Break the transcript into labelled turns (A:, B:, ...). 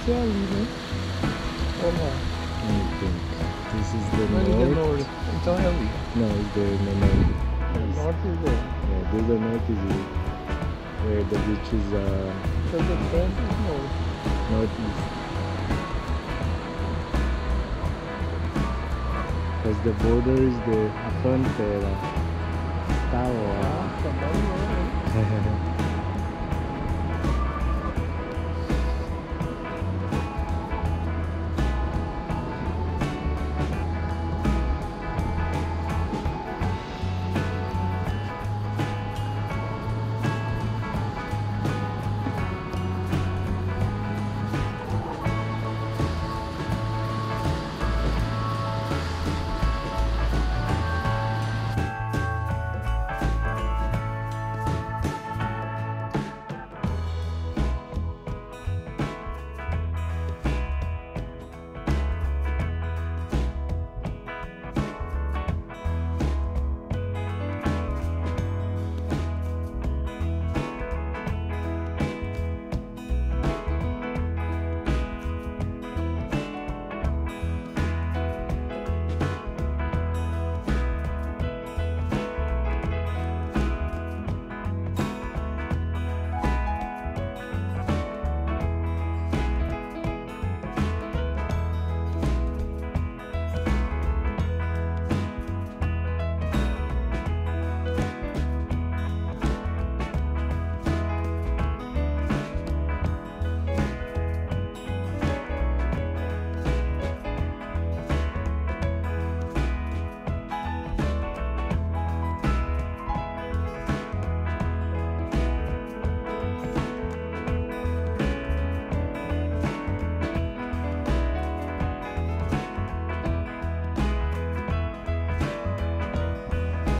A: esse é ali, né? Olha lá.
B: I think this is the
A: north. é
B: north.
A: It's all heavy.
B: No, it's the no, north.
A: The north is there.
B: Yeah, this is the north is here. Where the beach is uh,
A: So the front is north.
B: northeast. Because the border is the frontera. Tower.
A: Ah.